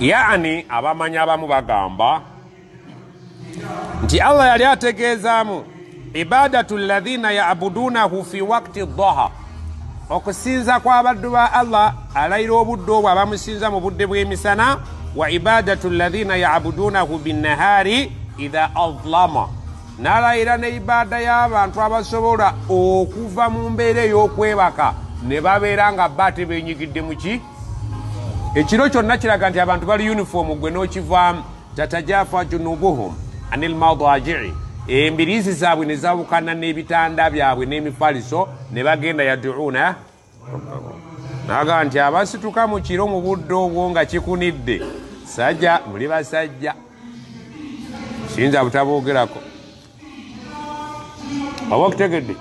yani abamanyi abamu bagamba nti allah yali ategeezaamu ibadatu ladhina yabudunahu fi wakti dhaha okusinza kw'abaddu ba allah alayira obudde obwo abamusinza mu budde bw'emisana wa ibadatu ladhina yabudunahu binnahaari idha adlama n'alayira ne ibaada y'abantu abasobola okuva mu mbeera ey'okwebaka ne babeera nga ba tebenyigidde mu ki ekiro kyonna kiraga nti abantu bali yunifoomu gwe n'okivaamu. Tatajafa junubuhum anil madajii embiriizi zaabwe ne zawukana n'ebitanda byabwe n'emifaliso ne bagenda yaduuna. Naga nti abasituka mu kiro mu budde obwo nga kikunidde sajja muli basajja. Kiyinza butaboogerako oba okutegedde